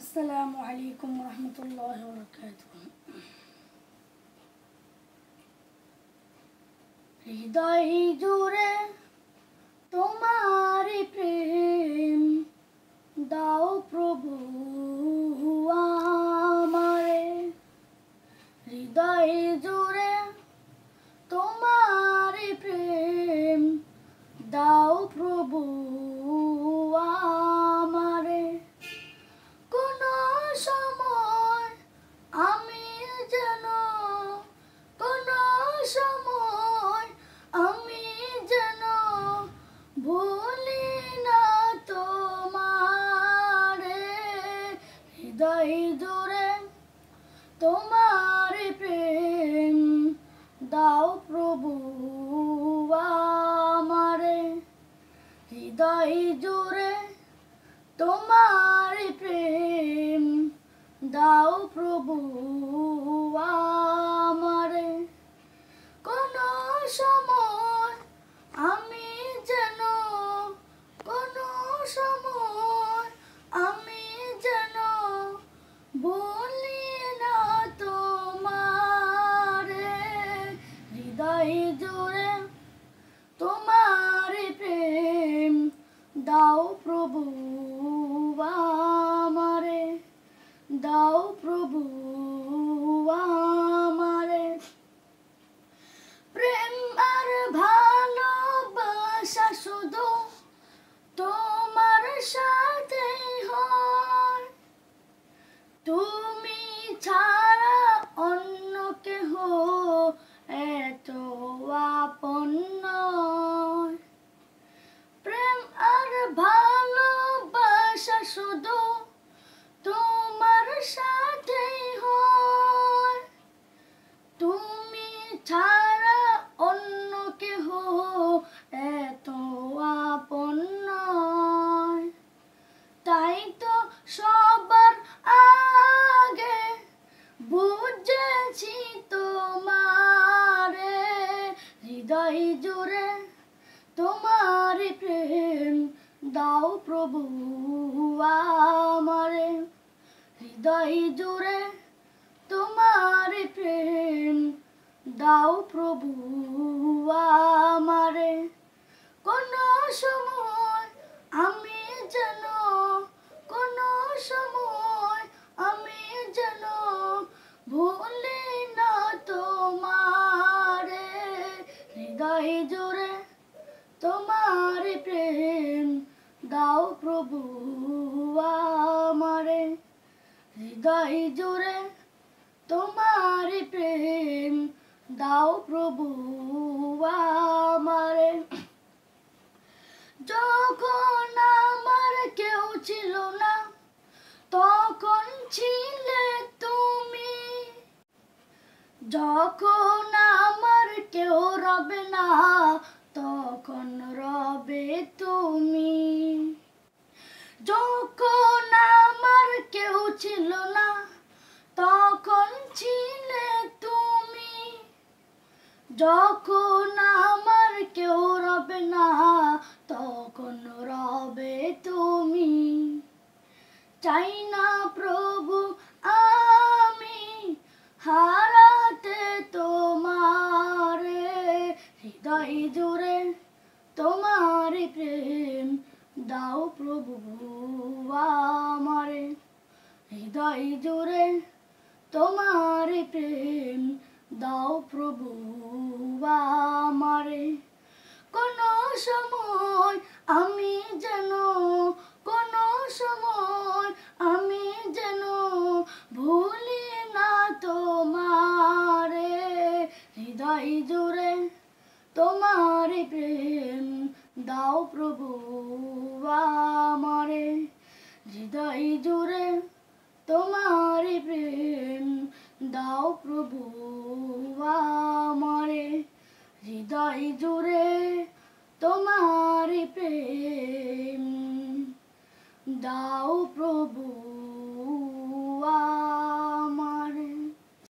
আসসালামু আলাইকুম রহমতুল্লাহ বরকাত হৃদয় জুড়ে তোমার প্রেম দাও প্রভু হৃদয় দূরে তোমার প্রেম দাও প্রভু আমারে। হৃদয় জুড়ে তোমার প্রেম দাও প্রভু হৃদয় জুড়ে তোমার প্রেম দাও প্রভু আমারে, দাও প্রভু আমারে। প্রেম আর ভালোবাসা শুধু তোমার সাথে হয়। তুমি ছাড়া অন্য কেহ bốn প্রভু আমারে, হৃদয় জুড়ে তোমার প্রেম। দাও প্রভু আমারে, কোন সময় আমি যেন, কোন সময় আমি যেন ভুলি না তোমারে। হৃদয় জুড়ে তোমার প্রেম। দাও প্রভু আমারে। হৃদয় জুড়ে তোমার প্রেম, দাও প্রভু আমারে। যখন আমার কেউ ছিল না, তখন ছিলে তুমি। যখন আমার কেউ রবে না তখন রবে তুমি। যখন আমার কেউ ছিল না, তখন ছিলে তুমি। যখন আমার কেউ রবে না, তখন রবে তুমি। চাই না প্রভু তোমার প্রেম দাও প্রভু আমারে। হৃদয় জুড়ে তোমার প্রেম দাও প্রভু আমারে। কোন সময় আমি যেন, কোন সময় আমি যেন ভুলি না তোমারে। হৃদয় জুড়ে তোমার প্রেম দাও প্রভু আমারে, হৃদয় জুড়ে তোমার প্রেম। দাও প্রভু আমারে, হৃদয় জুড়ে তোমার প্রেম। দাও প্রভু আ